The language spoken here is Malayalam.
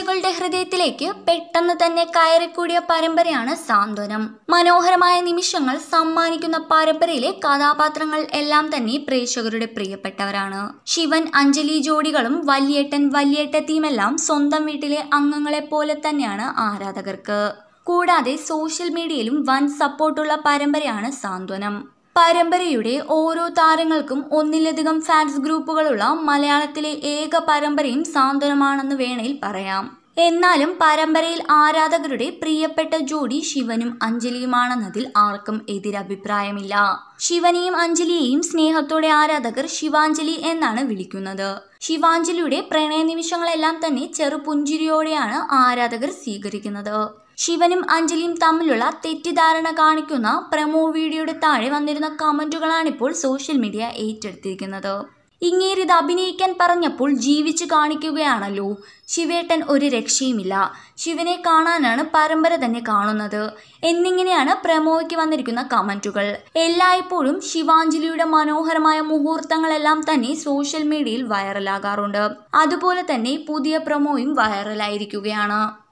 മലയാളികളുടെ ഹൃദയത്തിലേക്ക് പെട്ടെന്ന് തന്നെ കയറിക്കൂടിയ പരമ്പരയാണ് സാന്ത്വനം. മനോഹരമായ നിമിഷങ്ങൾ സമ്മാനിക്കുന്ന പരമ്പരയിലെ കഥാപാത്രങ്ങൾ എല്ലാം തന്നെ പ്രേക്ഷകരുടെ പ്രിയപ്പെട്ടവരാണ്. ശിവൻ അഞ്ജലി ജോഡികളും വല്യേട്ടൻ വല്യേട്ടത്തിയുമെല്ലാം സ്വന്തം വീട്ടിലെ അംഗങ്ങളെ പോലെ തന്നെയാണ് ആരാധകർക്ക്. കൂടാതെ സോഷ്യൽ മീഡിയയിലും വൻ സപ്പോർട്ടുള്ള പരമ്പരയാണ് സാന്ത്വനം. പരമ്പരയുടെ ഓരോ താരങ്ങൾക്കും ഒന്നിലധികം ഫാൻസ് ഗ്രൂപ്പുകളുള്ള മലയാളത്തിലെ ഏക പരമ്പരയും സാന്ത്വനമാണെന്ന് വേണേൽ പറയാം. എന്നാലും പരമ്പരയിൽ ആരാധകരുടെ പ്രിയപ്പെട്ട ജോഡി ശിവനും അഞ്ജലിയുമാണെന്നതിൽ ആർക്കും എതിരഭിപ്രായമില്ല. ശിവനെയും അഞ്ജലിയെയും സ്നേഹത്തോടെ ആരാധകർ ശിവാഞ്ജലി എന്നാണ് വിളിക്കുന്നത്. ശിവാഞ്ജലിയുടെ പ്രണയ നിമിഷങ്ങളെല്ലാം തന്നെ ചെറുപുഞ്ചിരിയോടെയാണ് ആരാധകർ സ്വീകരിക്കുന്നത്. ശിവനും അഞ്ജലിയും തമ്മിലുള്ള തെറ്റിദ്ധാരണ കാണിക്കുന്ന പ്രമോ വീഡിയോയുടെ താഴെ വന്നിരുന്ന കമന്റുകളാണിപ്പോൾ സോഷ്യൽ മീഡിയ ഏറ്റെടുത്തിരിക്കുന്നത്. ഇങ്ങേരിത് അഭിനയിക്കാൻ പറഞ്ഞപ്പോൾ ജീവിച്ചു കാണിക്കുകയാണല്ലോ ശിവേട്ടൻ ഒരു രക്ഷയുമില്ല. ശിവനെ കാണാനാണ് പരമ്പര തന്നെ കാണുന്നത്. എന്നിങ്ങനെയാണ് പ്രമോയ്ക്ക് വന്നിരിക്കുന്ന കമന്റുകൾ എല്ലായ്പ്പോഴും ശിവാഞ്ജലിയുടെ മനോഹരമായ മുഹൂർത്തങ്ങളെല്ലാം തന്നെ സോഷ്യൽ മീഡിയയിൽ വൈറലാകാറുണ്ട്. അതുപോലെ തന്നെ പുതിയ പ്രമോയും വൈറലായിരിക്കുകയാണ്.